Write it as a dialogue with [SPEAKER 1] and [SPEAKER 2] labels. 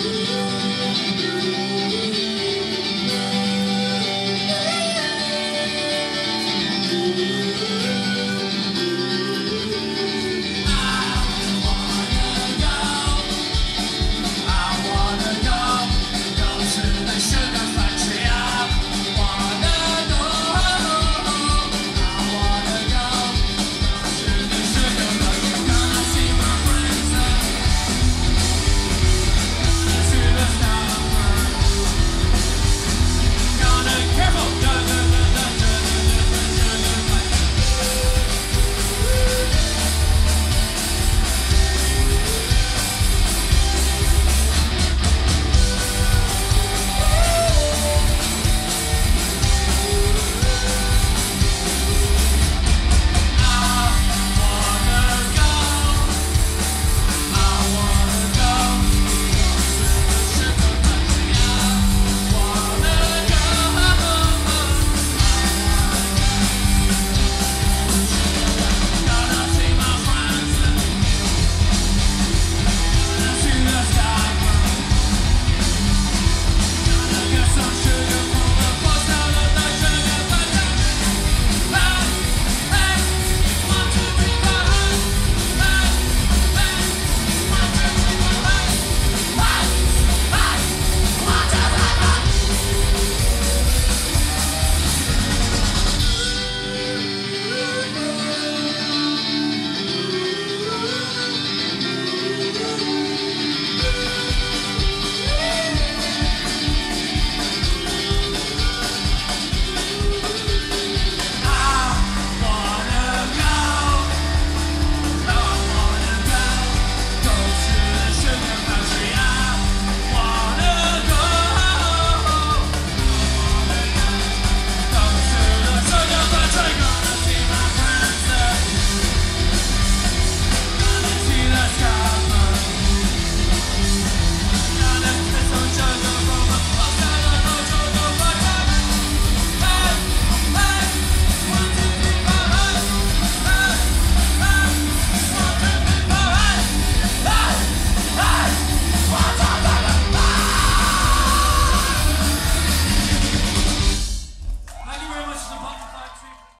[SPEAKER 1] Música